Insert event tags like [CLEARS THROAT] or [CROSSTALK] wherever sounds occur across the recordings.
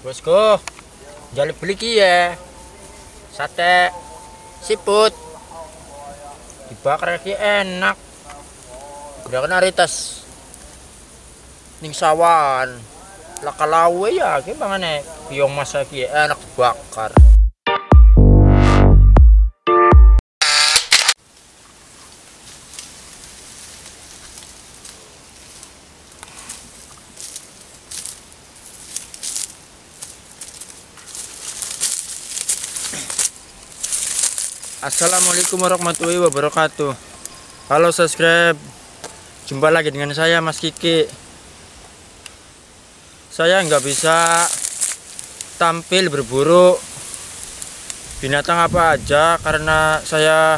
Bosku, jaluk beli ki ya. Sate siput. Dibakar ki enak. Gerakan aritas. Ning sawan. Lakalawe ya ki mangane biong masak ki enak bakar. Assalamualaikum warahmatullahi wabarakatuh. Halo subscribe. Jumpa lagi dengan saya Mas Kiki. Saya nggak bisa Tampil berburu. Binatang apa aja Karena saya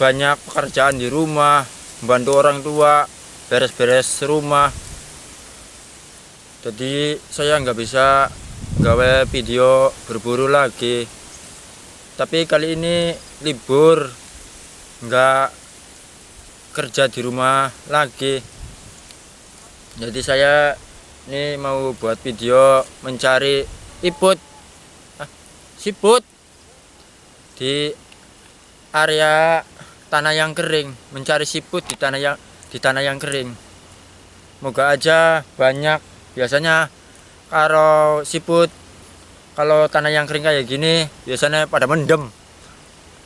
Banyak pekerjaan di rumah Membantu orang tua Beres-beres rumah. Jadi saya nggak bisa Gawe video berburu lagi tapi kali ini libur nggak kerja di rumah lagi. Jadi saya ini mau buat video mencari iput siput di area tanah yang kering. Mencari siput di tanah yang di tanah yang kering. Moga aja banyak. Biasanya kalau siput kalau tanah yang kering kayak gini biasanya pada mendem.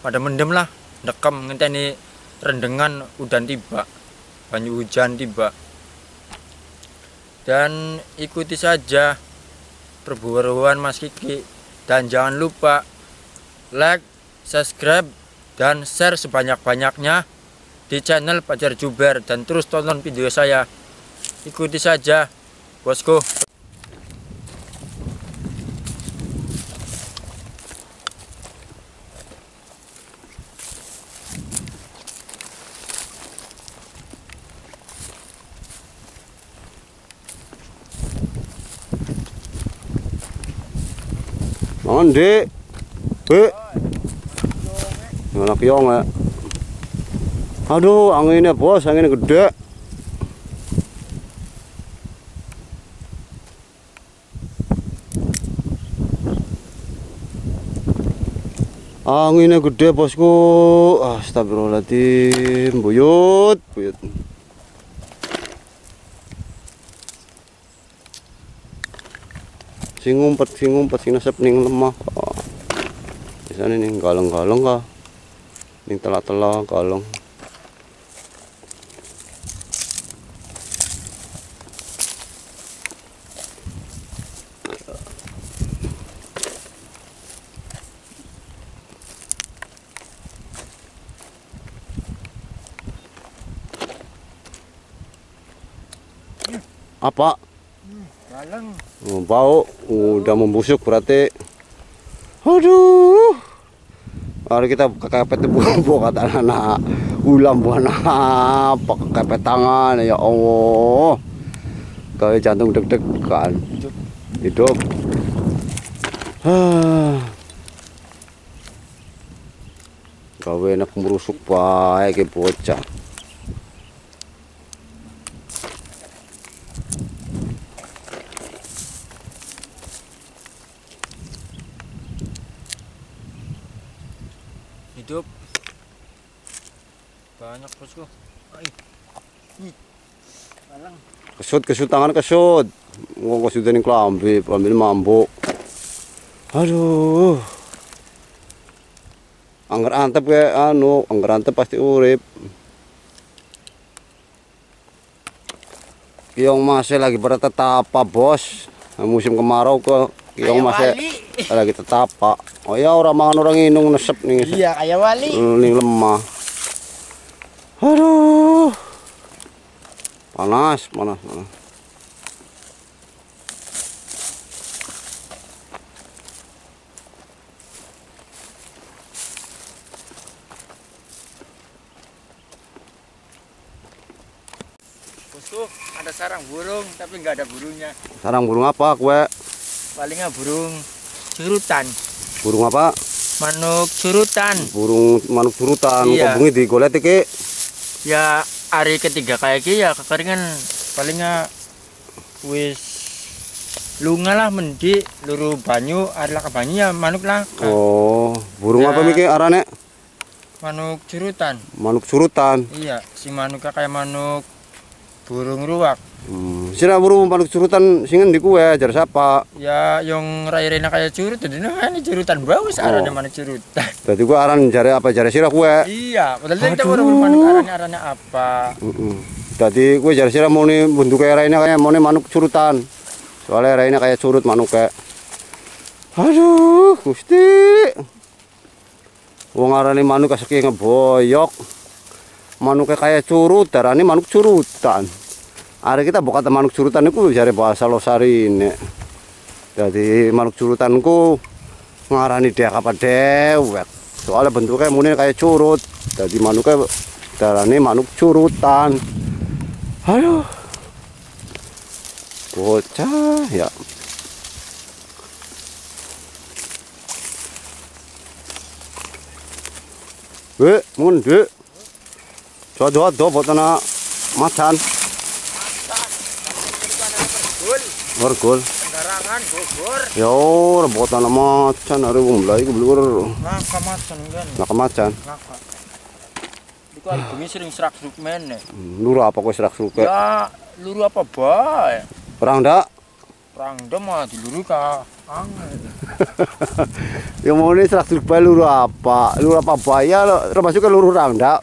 Pada mendem lah dekem ngenteni rendengan udan tiba banyu hujan tiba. Dan ikuti saja perburuan Mas Kiki. Dan jangan lupa like subscribe dan share sebanyak-banyaknya di channel Pajar Juber. Dan terus tonton video saya. Ikuti saja bosku Dik. Be. Anak yong ya. Aduh, anginnya bos, anginnya gede. Anginnya gede bosku. Astagfirullahaladzim. Buyut, buyut. Sing ngumpet sing ngumpet sing nasep ning lemah oh. biasanya ning galong-galong kah ning telah-telah galong apa Galang. Oh, bau udah membusuk berarti. Aduh. Mari kita kekepet [LAUGHS] buah kata anak ulam buah apa kekepet tangan ya Allah. Kayak jantung deg-degan hidup. Ah. Gawe enak merusuk baik bocah hidup Galang. kesut kesut tangan kesut. Ngomong kesut ini kelambi ambil mambu aduh. Angger antep kayak anu angger antep pasti urip. Kiong masih lagi pada tetapa bos. Musim kemarau ke kiong Kayak masih lagi tetapa oh ya orang mangan orang inung nesep nih Iya kayak wali. ini lemah aduh panas panas panas Bosku ada sarang burung tapi nggak ada burungnya. sarang burung apa kue Palingnya burung curutan. burung apa Manuk curutan. burung manuk surutan Iya. kok bunyi di golet iki Ya hari ketiga kayak gini ya kekeringan palingnya wis lunga lah mendi luru banyu adalah ke banyu ya manuk lah Oh, burung Ya. apa mikir arane? manuk jurutan Manuk surutan. iya si manuknya kayak manuk burung ruak Hmm. Sira burung manuk surutan sing endi kuwe jar siapa? ya yang rai-raina kayak curut jadi nah ini jurutan bagus Oh. arahnya manuk jurutan Dadi gua aran jare apa jare sira kuwe. iya padahal kita baru manuk arahnya arahnya apa Heeh. Dadi kuwe jare sira muni bentuke raine kaya muni manuk surutan. Soalnya raine kayak surut manuk kayak. Aduh, Gusti. Wong arane manuk kaseki ngeboyok. Manuknya kayak curut, darane manuk curutan. Are kita bukan manuk curutan iku jare bahasa losarine. Jadi manuk curutan ku ngarani dia apa dewek. Soalnya bentuknya mungkin kayak curut. Jadi manuknya darane manuk curutan. Aduh. Bocah ya. Weh, mun dek. Jodoh-jodoh buat anak macan. Wargol. Ya ora buat anak macan mlayu ku blur. ngaka macan kan Nak macan. ngaka Iku albumnya sering serak seruk meneh Lur apa kowe serak suke? ya luru apa bae Perang ndak? perang mah diluru ka angin [LAUGHS] Ya mau ini serak suke lur apa? Lur apa bahaya lo termasuk ke lur rang ndak?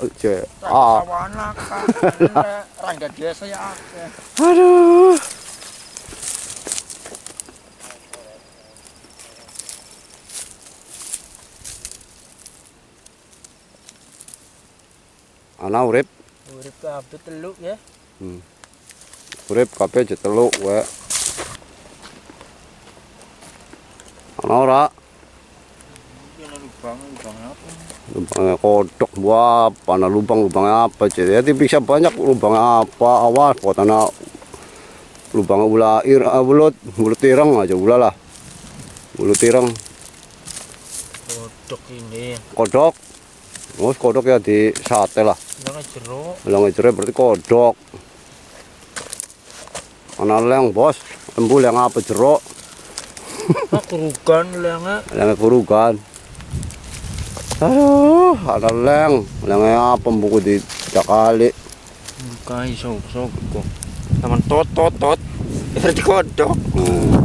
Ah. Kawana kan [LAUGHS] rangga desa ya. Aduh. Ana urip, Urip kabeh teluk ya. urip kabeh jeteluk wae. Ana ora? Lubang, lubang apa? lubangnya kodok buah apa? Ana lubang lubangnya apa jadi ya bisa banyak lubangnya apa awas potana lubangnya ulah ir ah, bulut bulut tirang aja ulah lah. Bulut tirang Kodok ini. kodok. Mus kodok ya di sate lah Jeruk. bilang jerai berarti kodok ana leng bos embul yang apa jeruk [LAUGHS] kerugan lenge. leng kurugan aduh ada leng leng apa buku di tiga kali Buka iso sok kok. Taman tot tot tot. Berarti kodok. Hmm.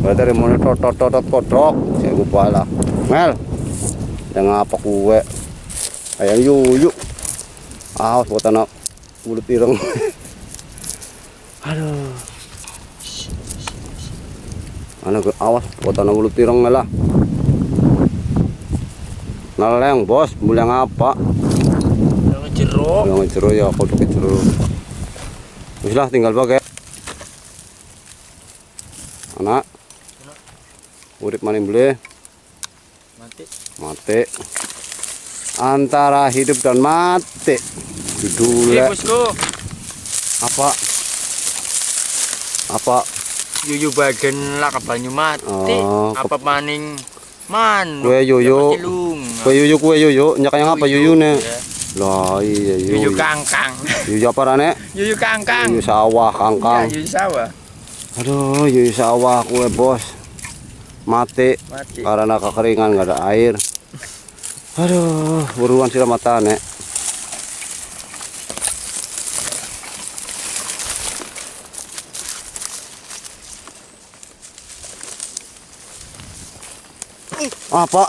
Berarti dari mana tot tot tot tot kodok, saya lupa lah. Mel, yang apa kue? Ayam yuyu. Awas buat anak mulut ireng. Aduh. Anak awas buat anak mulut ireng lah. Naleng bos, mulia ngapa? Jangan jeruk. Yang jero ya kodok jero. Wis lah tinggal pakai. Anak. Urip maning beli Mati. mati. Antara hidup dan mati. Bosku. apa? Apa? Yuyu bagian lah ke banyu mati. Oh, ke- Apa maning man. Kue yuyu. Kue yuyu kue yuyu, nyak yang apa yuyu ne? Lah iya Yuyu yuyu. kangkang. Yuyu apa rane? Yuyu kangkang. Yuyu sawah kangkang. Iya, yuyu sawah. Aduh, yuyu sawah kue bos. Mati. Mati. karena kekeringan nggak ada air aduh buruan sila mata apa?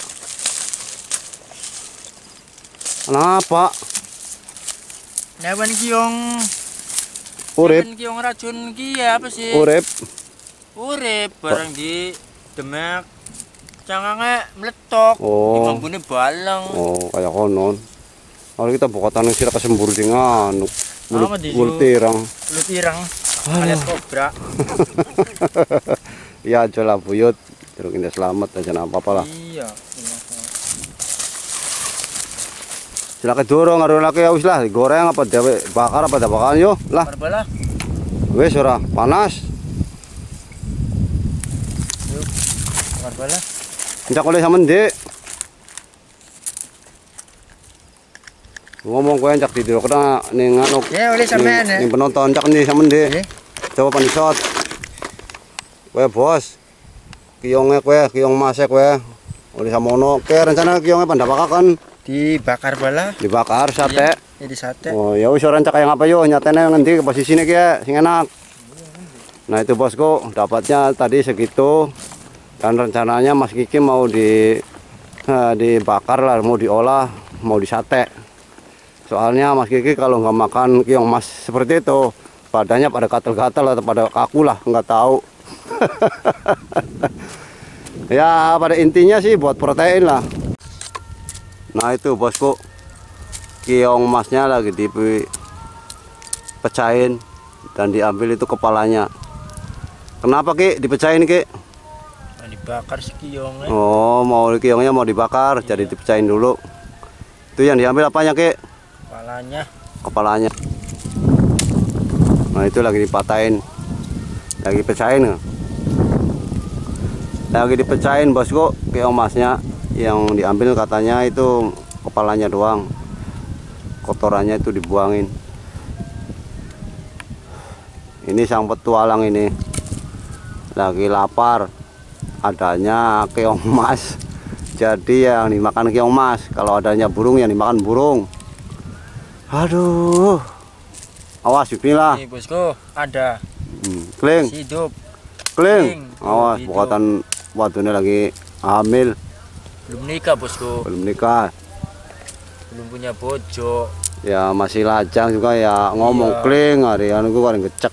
Kenapa? Newan iki yung urip. newan iki yung racun iki ya apa sih? urip. Urip barang di demek cangangnya meletok. Oh. Imambune baleng. oh kayak konon. Kalau kita buka tanah sila kesembur mulut di mulut su- tirang. Lu tirang. Alias kobra. [LAUGHS] ya aja lah buyut terus kita selamat aja apa apa lah Iya. silakan dorong ada lagi ya wis lah goreng apa dewe bakar apa bakar yo lah Barbala. wis ora panas Barbala. Tidak oleh sama ndek ngomong kowe cak di kena ning anu Ya oleh sampean ning penonton cak nih sama ndek coba panisot Kowe bos. Kiyonge kowe, kiyong masek kowe. Oleh samono, ke rencana kiyongnya pandapaka kan Dibakar bala. dibakar sate. Ini sate. Oh, ya wis ora cak yang apa yo, nyatane ngendi posisine ki ya, sing enak. Nah, itu bosku, dapatnya tadi segitu. Dan rencananya Mas Kiki mau di eh, dibakar lah, mau diolah, mau disate. Soalnya Mas Kiki kalau nggak makan kiong mas seperti itu, badannya pada gatal-gatal atau pada kaku lah, nggak tahu. [LAUGHS] ya pada intinya sih buat protein lah. Nah itu bosku, kiong masnya lagi dipecahin dan diambil itu kepalanya. Kenapa ki dipecahin ki? Nah, dibakar si kiyongnya. Oh mau kiongnya mau dibakar, jadi dipecahin dulu. Itu yang diambil apanya ki? Kepalanya. Kepalanya. Nah itu lagi dipatahin, lagi pecahin. Lagi dipecahin bosku kiong masnya yang diambil katanya itu kepalanya doang. Kotorannya itu dibuangin. Ini sang petualang ini lagi lapar adanya keong mas jadi yang dimakan keong mas kalau adanya burung yang dimakan burung aduh awas bismillah Nih bosku, ada hmm. kling hidup. kling Kling. awas Hidup. buatan waduhnya lagi hamil Belum nikah bosku. belum nikah Belum punya bojo. ya masih lajang juga ya ngomong Iya. kling hari anu gua paling gecek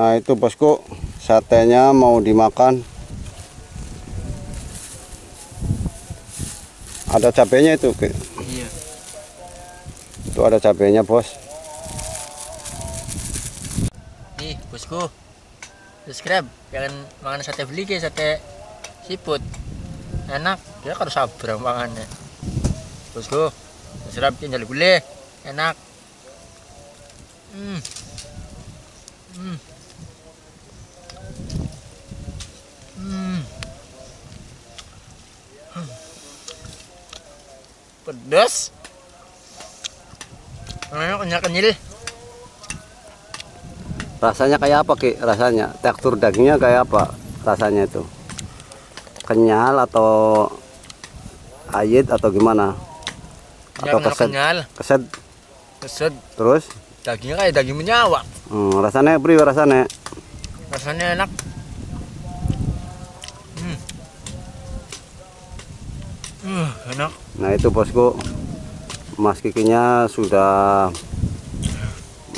Nah itu bosku satenya mau dimakan Ada cabenya itu. Iya. Itu ada cabenya bos Nih bosku. Subscribe. Jangan makan sate beli ke sate siput. Enak. Dia harus sabar makannya. Bosku. Subscribe tinggal gule. Enak. Hmm. Hmm. Hmm. Pedas. Ayo kenyal kenyil. Rasanya kayak apa Ki? Rasanya tekstur dagingnya kayak apa rasanya itu? Kenyal atau ayit atau gimana? Ya, Atau kenyal keset? kenyal. Keset Keset. terus? Dagingnya kayak daging menyawa. Hmm, rasanya beri rasanya. Rasanya enak. Hmm. Uh, enak. Nah itu bosku Mas Kikinya sudah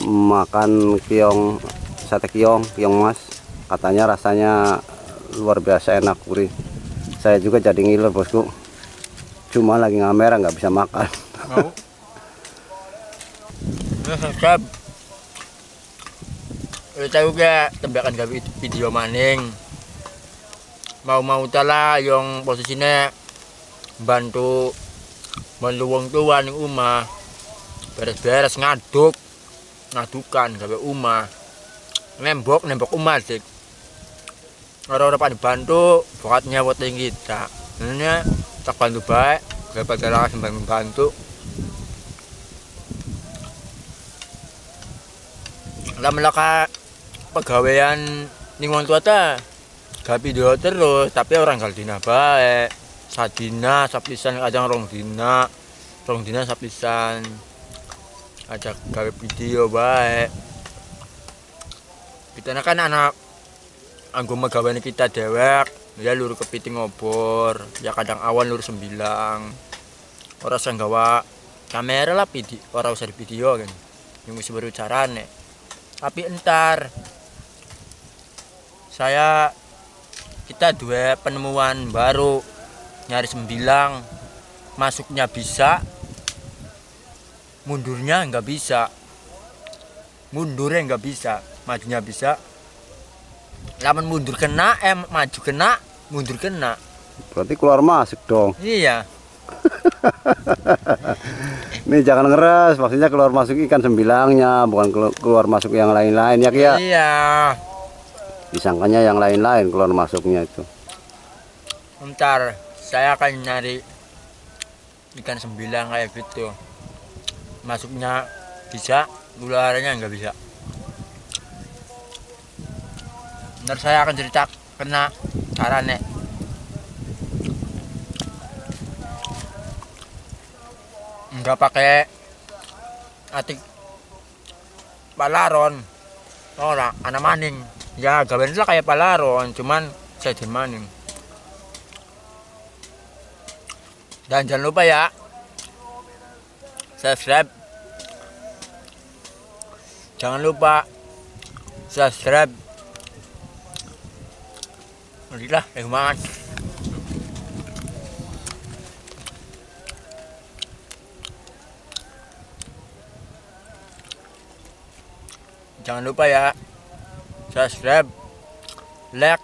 makan kiong sate kiong kiong mas. Katanya rasanya luar biasa enak gurih. Saya juga jadi ngiler bosku. Cuma lagi ngamera nggak bisa makan. Subscribe. Udah tahu gak tembakan gawe video maning. Mau-mau tala yang posisinya bantu bantu wong tua ning omah. Beres-beres ngaduk. Ngadukan gawe omah. Nembok nembok omah sih. Orang-orang pada bantu, buat kita. Ini tak bantu baik, gak pada langsung bantu. lah melaka pegawaian ning wong tua ta gak video terus tapi orang gal dina bae sadina sapisan kadang rong dina. Rong dina sapisan ajak gawe video bae. Kita kan anak anggota pegawai kita dewek. Ya lur kepiting ngobor ya kadang awan lur sembilang. Orang usah gawa kamera lah video orang usah di video kan. Yang mesti carane tapi entar saya kita dua penemuan baru nyari sembilang masuknya bisa mundurnya nggak bisa mundurnya nggak bisa majunya bisa laman mundur kena eh maju kena mundur kena Berarti keluar masuk dong. iya [LAUGHS] Nih jangan ngeres, maksudnya keluar masuk ikan sembilangnya, bukan kelu- keluar masuk yang lain-lain ya Ki ya. iya Disangkanya yang lain-lain keluar masuknya itu. ntar saya akan nyari ikan sembilan kayak gitu. Masuknya bisa luarnya nggak bisa. Ntar saya akan cerita kena carane nggak pakai atik palaron. Ora anak maning. Ya lah kayak palaron cuman saya maning dan jangan lupa ya subscribe jangan lupa subscribe Udah lah, makan. Jangan lupa ya subscribe, like,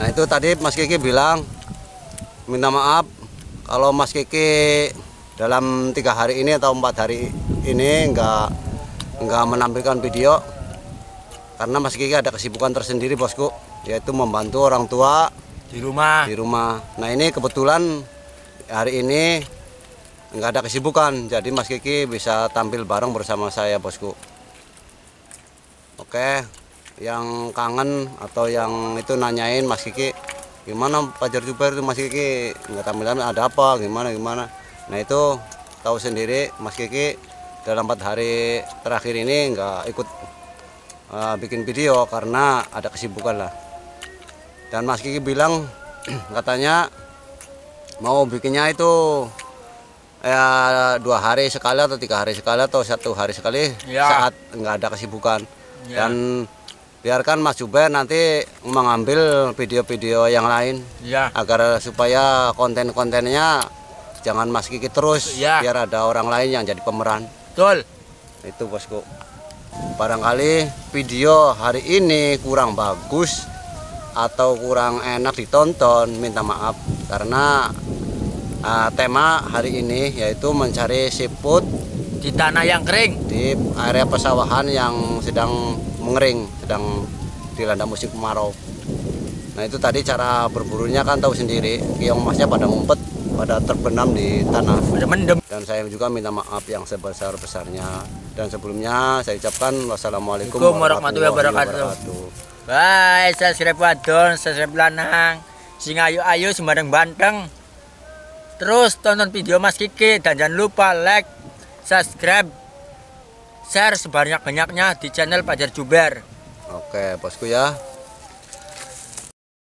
Nah itu tadi Mas Kiki bilang minta maaf kalau Mas Kiki dalam tiga hari ini atau empat hari ini nggak nggak menampilkan video karena Mas Kiki ada kesibukan tersendiri bosku yaitu membantu orang tua Di rumah. di rumah. Nah ini kebetulan hari ini nggak ada kesibukan jadi Mas Kiki bisa tampil bareng bersama saya bosku. Oke, yang kangen atau yang itu nanyain Mas Kiki gimana Pajar Juber itu Mas Kiki nggak tampilan ada apa gimana gimana. Nah itu tahu sendiri Mas Kiki dalam empat hari terakhir ini nggak ikut uh, bikin video karena ada kesibukan lah. Dan Mas Kiki bilang [CLEARS THROAT] katanya mau bikinnya itu ya dua hari sekali atau tiga hari sekali atau satu hari sekali Ya. saat nggak ada kesibukan Ya. dan biarkan Mas Juber nanti mengambil video-video yang lain Ya. agar supaya konten-kontennya jangan Mas Kiki terus Ya. biar ada orang lain yang jadi pemeran Betul. itu bosku barangkali video hari ini kurang bagus atau kurang enak ditonton minta maaf karena ah, tema hari ini yaitu mencari siput Di tanah yang kering. di area pesawahan yang sedang mengering sedang dilanda musim kemarau nah itu tadi cara berburunya kan tahu sendiri kiong emasnya pada ngumpet pada terbenam di tanah dan saya juga minta maaf yang sebesar-besarnya dan sebelumnya saya ucapkan wassalamualaikum warahmatullahi wabarakatuh. Bye, subscribe wadon, subscribe lanang. Sing ayu-ayu sembarang banteng. Terus tonton video Mas Kiki dan jangan lupa like, subscribe, share sebanyak-banyaknya di channel Pajar Juber. Oke bosku ya